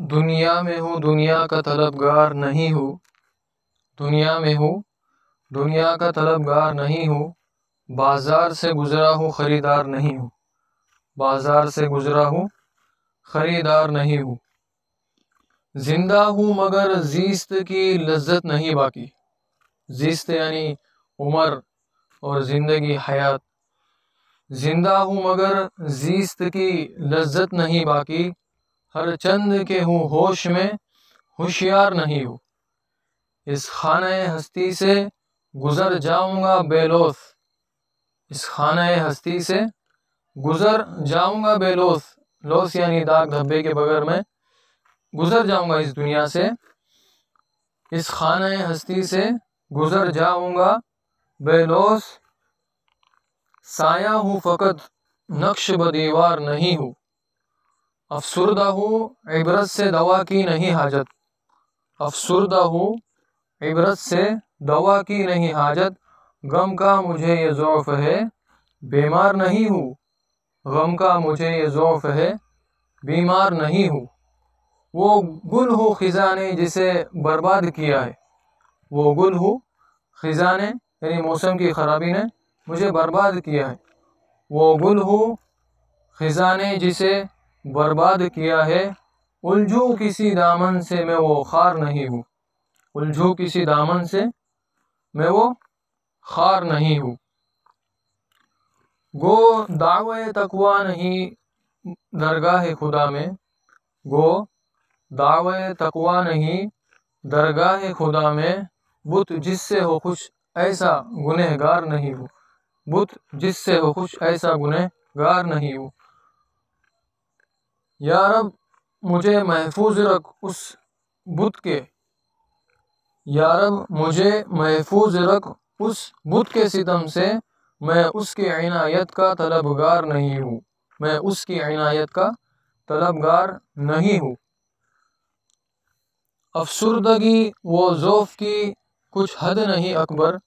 दुनिया में हूँ, दुनिया का तलबगार नहीं हूँ। दुनिया में हूँ, दुनिया का तलबगार नहीं हूँ। बाज़ार से गुज़रा हूँ, ख़रीदार नहीं हूँ। बाज़ार से गुज़रा हूँ, ख़रीदार नहीं हूँ। ज़िंदा हूँ मगर जीस्त की लज्जत नहीं बाकी। जीस्त यानी उम्र और ज़िंदगी हयात। ज़िंदा हूँ मगर जीस्त की लज्जत नहीं बाकी। हर चंद के हूँ होश में, होशियार नहीं हूँ। इस खाना हस्ती से गुज़र जाऊँगा बेलोस इस खाना हस्ती से गुज़र जाऊँगा बेलोस लोस यानी दाग धब्बे के बगैर में गुज़र जाऊँगा इस दुनिया से। इस खाना हस्ती से गुज़र जाऊँगा बेलोस साया हूँ फ़कत, नक्श बदीवार नहीं हूँ। अफसरदा हूँ, इबरत से दवा की नहीं हाजत। अफसरदा हूँ, इबरत से दवा की नहीं हाजत। गम का मुझे ये ज़ौफ़ है, बीमार नहीं हूँ। गम का मुझे ये ज़ौफ़ है, बीमार नहीं हूँ। वो गुल हो ख़िज़ा ने जिसे बर्बाद किया है। वो गुल हो ख़िज़ा ने यानी मौसम की ख़राबी ने मुझे बर्बाद किया है। वो गुल हो ख़िज़ा ने जिसे बर्बाद किया है। उलझू किसी दामन से मैं वो खार नहीं हूँ। उलझू किसी दामन से मैं वो खार नहीं हूँ। गो दावे तकवा नहीं, दरगाह खुदा में। गो दावे तकवा नहीं, दरगाह खुदा में। बुत जिससे हो खुश, ऐसा गुनहगार नहीं हूँ। बुत जिससे हो खुश, ऐसा गुनहगार नहीं हूँ। या रब मुझे महफूज रख उस बुत के। या रब मुझे महफूज रख उस बुत के सितम से। मैं उसकी इनायत का तलबगार नहीं हूँ। मैं उसकी इनायत का तलबगार नहीं हूँ। अफसरदगी व ज़ोफ़ की कुछ हद नहीं, अकबर।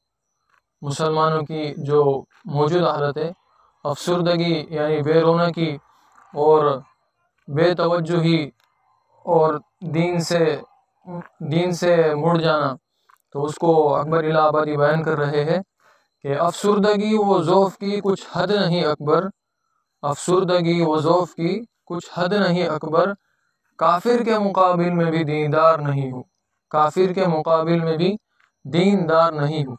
मुसलमानों की जो मौजूद हालत है। अफसरदगी यानी बेरोना की और बेतवजही और दीन से दीन से मुड़ जाना। तो उसको अकबर इलाहाबादी बयान कर रहे हैं कि अफसरदगी व ज़ौफ़ की कुछ हद नहीं अकबर। अफसरदगी व ज़ौफ़ की कुछ हद नहीं अकबर। काफिर के मुकाबिल में भी दीनदार नहीं हूँ। काफिर के मुकाबिल में भी दीनदार नहीं हूँ।